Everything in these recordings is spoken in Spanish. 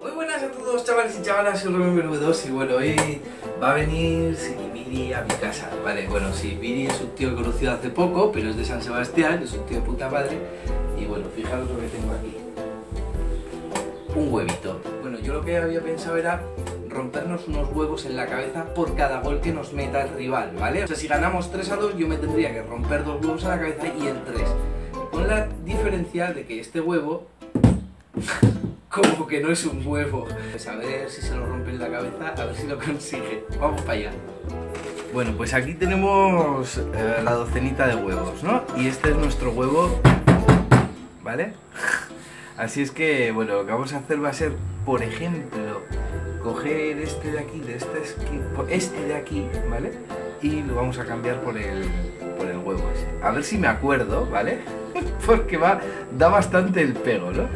Muy buenas a todos chavales y chavalas, soy Rubén V2 y bueno, hoy va a venir Siribiri a mi casa. Vale, bueno, Siribiri es un tío conocido hace poco, pero es de San Sebastián, es un tío de puta madre. Y bueno, fijaros lo que tengo aquí. Un huevito. Bueno, yo lo que había pensado era rompernos unos huevos en la cabeza por cada gol que nos meta el rival, ¿vale? O sea, si ganamos 3 a 2, yo me tendría que romper dos huevos a la cabeza y en 3. Con la diferencia de que este huevo como que no es un huevo. Pues a ver si se lo rompe en la cabeza, a ver si lo consigue. Vamos para allá. Bueno, pues aquí tenemos eh, la docenita de huevos, ¿no? Y este es nuestro huevo, ¿vale? Así es que, bueno, lo que vamos a hacer va a ser, por ejemplo, coger este de aquí, de este, este de aquí, ¿vale? Y lo vamos a cambiar por el, por el huevo ese. A ver si me acuerdo, ¿vale? Porque va, da bastante el pego, ¿no?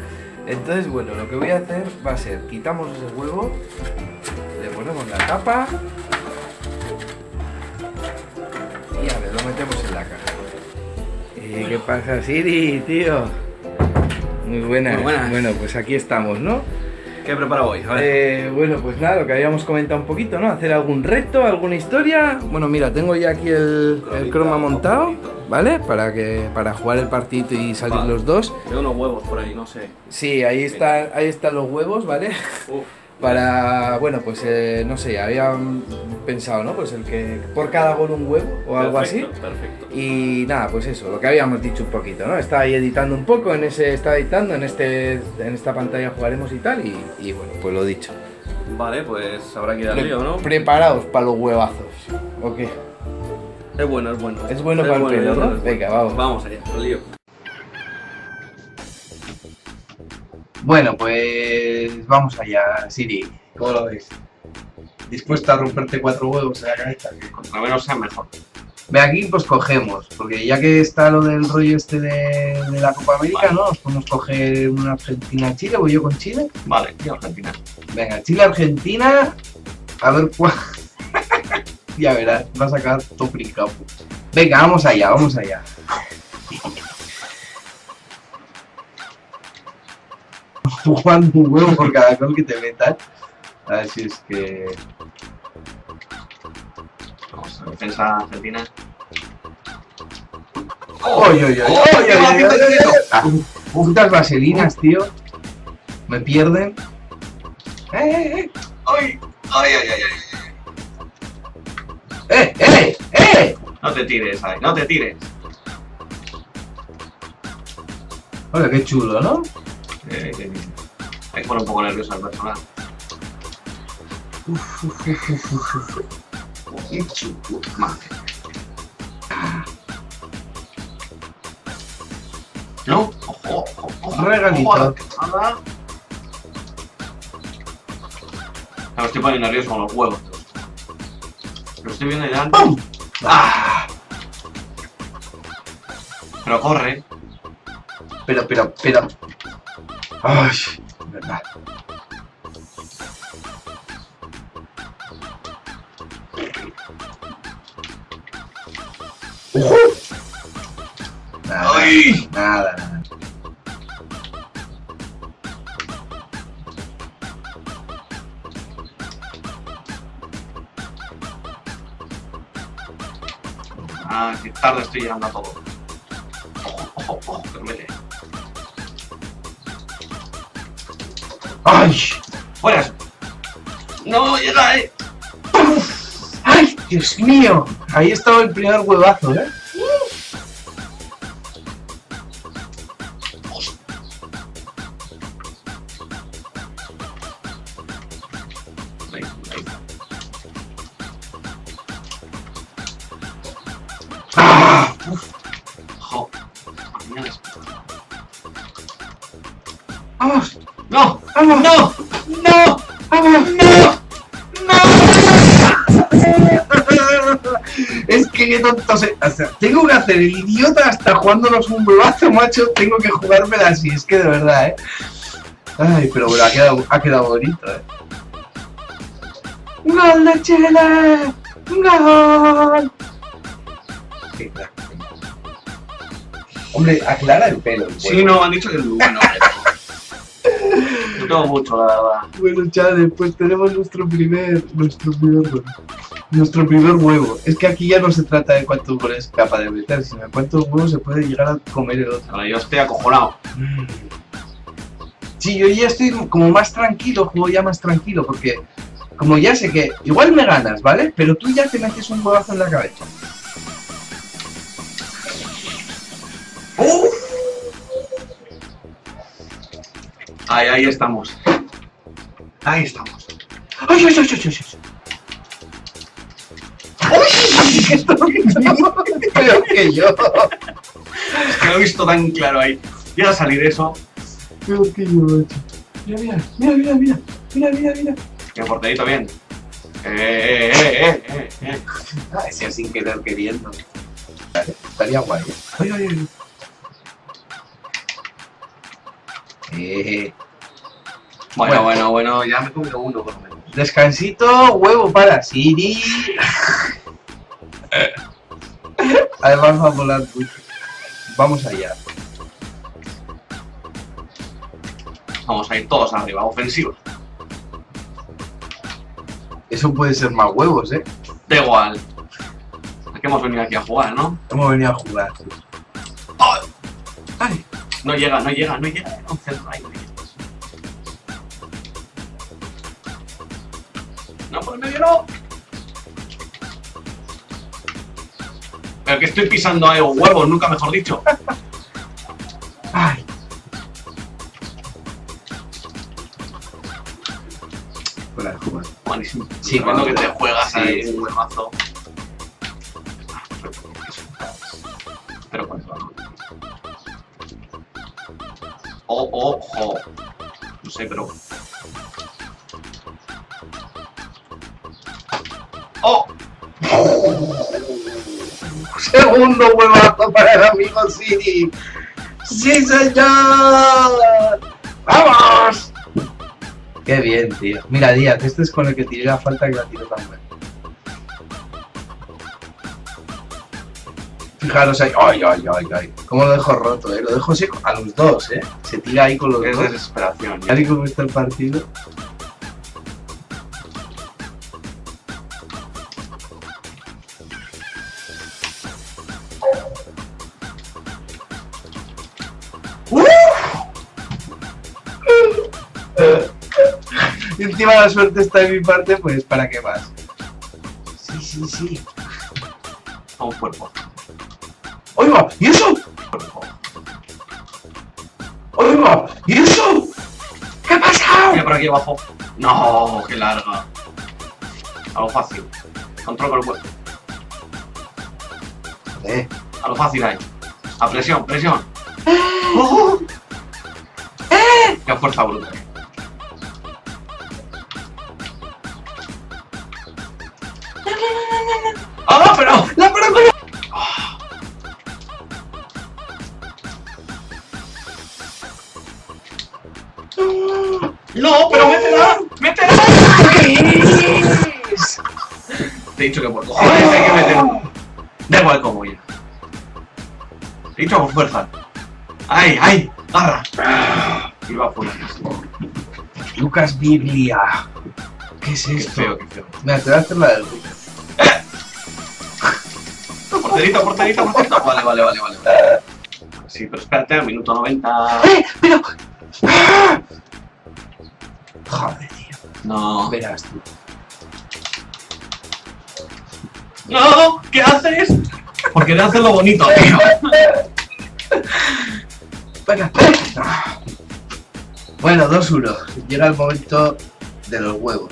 Entonces, bueno, lo que voy a hacer va a ser, quitamos ese huevo, le ponemos la tapa y a ver, lo metemos en la caja. Eh, ¿Qué pasa, Siri, tío? Muy buenas. Muy buenas. Bueno, pues aquí estamos, ¿no? ¿Qué he preparado hoy? Eh, bueno, pues nada, lo que habíamos comentado un poquito, ¿no? Hacer algún reto, alguna historia. Bueno, mira, tengo ya aquí el, el croma montado. ¿vale? Para que para jugar el partido y salir Vale. los dos. Veo unos huevos por ahí, no sé. Sí, ahí están, ahí están los huevos, ¿vale? Uf. Para, bueno, pues eh, no sé, había pensado, ¿no? Pues el que por cada gol un huevo o algo así. Perfecto. Y nada, pues eso, lo que habíamos dicho un poquito, ¿no? Estaba ahí editando un poco, en ese, estaba editando, en este, en esta pantalla jugaremos y tal, y, y bueno, pues lo dicho. Vale, pues habrá que ir al lío, ¿no? Preparaos para los huevazos. ¿O qué? Es bueno, es bueno. Es bueno para el pelo, ¿no? Venga, vamos. Vamos allá, al lío. Bueno, pues vamos allá, Siri. ¿Cómo lo ves? ¿Dispuesto a romperte cuatro huevos en la cabeza? Contra menos sea mejor. Ve aquí, pues cogemos, porque ya que está lo del rollo este de, de la Copa América, ¿no? Nos podemos coger una Argentina-Chile, voy yo con Chile. Vale, tío, Argentina. Venga, Chile-Argentina, a ver cuál... ya verás, va a sacar todo. Venga, vamos allá, vamos allá. Jugando un huevo por cada gol que te metan. Así es que... Vamos, la defensa argentina. ¡Oy, oy, oy! ¡Oh, oy! Ah, Putas vaselinas, tío. Me pierden. ¡Eh, eh, eh! ¡Ay! ¡Ay, ay, ay! ¡Eh, eh, eh! No te tires, ay, no te tires. Hola, qué chulo, ¿no? Eh, que- hay que poner un poco nervioso al personal. Uf, uf, uf, madre. No, ojo, ojo, regalito. ojo a estoy poniendo nervioso con los huevos. Lo estoy viendo delante. ¡Pum! ¡Ah! Pero corre. Pero, pero, pero. Ay, verdad. ¡Ojo! Nada, ¡Ay! nada, nada. Ah, que tarde estoy llegando a todo. Ojo, ojo, ojo, que lo mete. ¡Ay! ¡Fuera! ¡No llega, eh! ¡Ay! ¡Dios mío! Ahí estaba el primer huevazo, ¿eh? ¡Ah! ¡No! ¡Vamos! ¡No! ¡No! ¡No! Es que qué tonto o sea, tengo que hacer el idiota hasta jugándonos un huevazo, macho. Tengo que jugármela así, es que de verdad, ¿eh? Ay, pero bueno, ha quedado, ha quedado bonito, ¿eh? ¡Gol de Chile! ¡Gol! Hombre, aclara el pelo. el Sí, no, han dicho que es muy bueno. pero- Tengo mucho, la verdad. Bueno, chavales, pues tenemos nuestro primer, nuestro primer huevo. Nuestro primer huevo. Es que aquí ya no se trata de cuántos goles es capaz de meter, sino de cuántos huevos se puede llegar a comer el otro. Ahora yo estoy acojonado. Sí, yo ya estoy como más tranquilo, juego ya más tranquilo, porque como ya sé que igual me ganas, ¿vale? Pero tú ya te metes un huevazo en la cabeza. Ahí, ahí estamos. Ahí estamos. ¡Ay, ay, ay, ay, ay! Esto Creo que yo. Es que lo he visto tan claro ahí. Llega a salir eso. Creo que yo, macho. Mira, mira, mira, mira, mira. Mira, mira, mira. Bien, porterito, bien. Eh, eh, eh, eh, eh. Ah, ese sin querer queriendo. Estaría guay. Ay, ay, ay. Eh, Bueno, Bueno. bueno, ya me comido uno por lo menos. descansito, huevo para Siri. Además va a volar mucho. Vamos allá. Vamos a ir todos arriba, ofensiva. Eso puede ser más huevos, ¿eh? Da igual. ¿A qué hemos venido aquí a jugar, no? Hemos venido a jugar. Ay, No llega, no llega, no llega. No por el medio no. Pero que estoy pisando a huevos, nunca mejor dicho. ay. Buenísimo. Sí, cuando- que te juegas sí, ahí un huevazo. Sé, pero. ¡Oh! Segundo huevazo para el amigo Siri. ¡Sí, señor! ¡Vamos! Qué bien, tío. Mira, Díaz, este es con el que tiré la falta que la tiro tan mal. Fijaros ahí. ¡Ay, ay, ay, ay! ¿Cómo lo dejo roto, eh? Lo dejo seco a los dos, eh. Se tira ahí con los Es dos. desesperación. Tal y como está el partido. Y encima la suerte está de mi parte, pues ¿para qué más? Sí, sí, sí. A un cuerpo. ¡Oiga! ¿Y eso? ¡Oiga! ¿Y eso? ¿Qué ha pasado? Mira por aquí abajo. No, qué larga. A lo fácil. Control con el cuerpo. Eh, A lo fácil ahí. A presión, presión. ¡Oh! Qué fuerza bruta. ¡No, pero métela! ¡Métela! Te he dicho que por cojones hay que meter. Da igual cómo ya. Te he dicho con fuerza. ¡Ay, ay! ¡Garra! Y va fuera. Lucas Biblia. ¿Qué es Qué esto? feo, qué feo. Mira, te voy a hacer la del Lucas. Porterito, porterito, porterito. Vale, vale, vale, vale. Sí, pero espérate, al minuto 90. ¡Eh! ¡Pero! No. Verás tú. ¡No! ¿Qué haces? Porque le haces lo bonito, tío. Venga. Ah. Bueno, 2-1. Llega el momento de los huevos.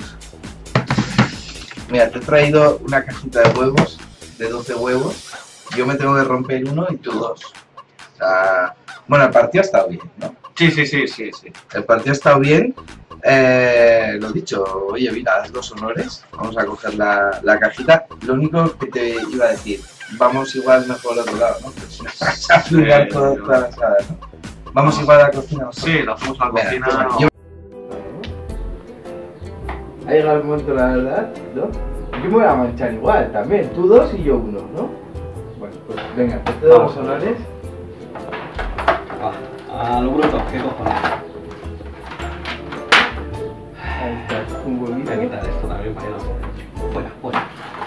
Mira, te he traído una cajita de huevos, de 12 huevos. Yo me tengo que romper uno y tú dos. O sea, bueno, el partido ha estado bien, ¿no? Sí, sí, sí, sí, sí. El partido ha estado bien. Eh, lo dicho, oye, mira, haz los honores. Vamos a coger la, la cajita. Lo único que te iba a decir, vamos igual mejor al otro lado, ¿no? Pues si nos vas a todo- toda la sala, ¿no? Vamos igual a la cocina. nosotros. Sí, lo hacemos a la cocina. no. yo- Ha llegado el momento, la verdad, ¿no? Yo me voy a manchar igual también, tú dos y yo uno, ¿no? Bueno, pues venga, te doy los honores. A lo bruto, qué cojones.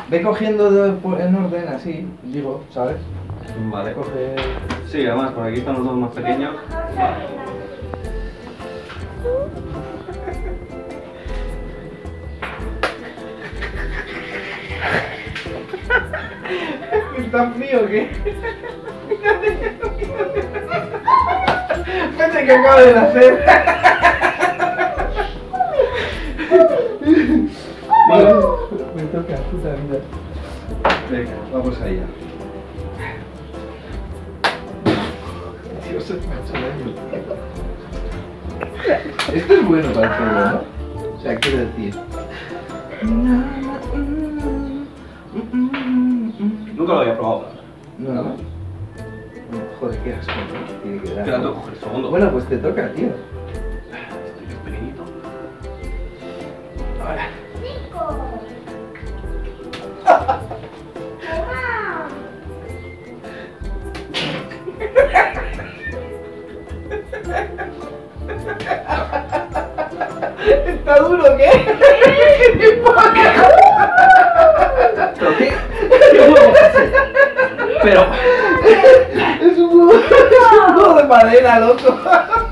Ve cogiendo de- en orden así, digo, ¿sabes? Vale. Coge. Sí, además por aquí están los dos más pequeños. ¿Está frío o qué? Vete que acaba de nacer. Vale. Me toca, puta vida. Venga, vamos allá. Dios, se me ha hecho daño. Esto es bueno para el pelo, ¿no? O sea, quiero decir. Nunca lo había probado. No, no. Joder, qué asco, ¿no? Tiene que dar. Te la tengo que coger el segundo. Bueno, pues te toca, tío. Pero. Es un huevo, es un huevo de madera, loco.